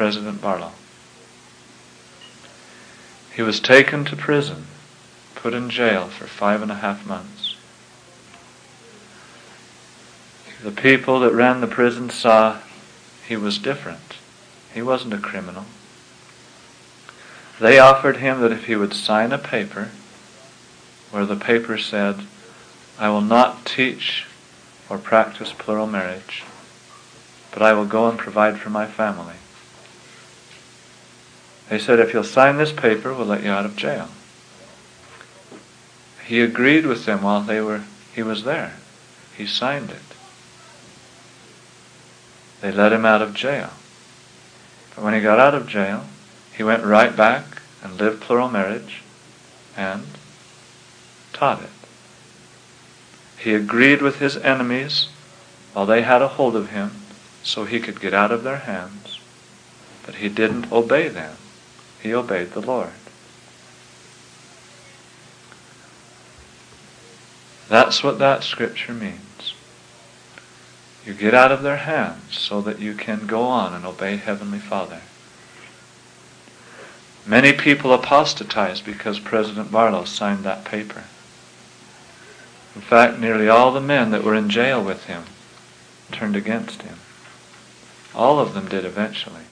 President Barlow. He was taken to prison, put in jail for five and a half months. The people that ran the prison saw he was different. He wasn't a criminal. They offered him that if he would sign a paper where the paper said, I will not teach or practice plural marriage, but I will go and provide for my family. They said, if you'll sign this paper, we'll let you out of jail. He agreed with them while they were, he was there. He signed it. They let him out of jail. But when he got out of jail, he went right back and lived plural marriage and taught it. He agreed with his enemies while they had a hold of him so he could get out of their hands, but he didn't obey them. He obeyed the Lord. That's what that scripture means. You get out of their hands so that you can go on and obey Heavenly Father. Many people apostatized because President Barlow signed that paper. In fact, nearly all the men that were in jail with him turned against him. All of them did eventually.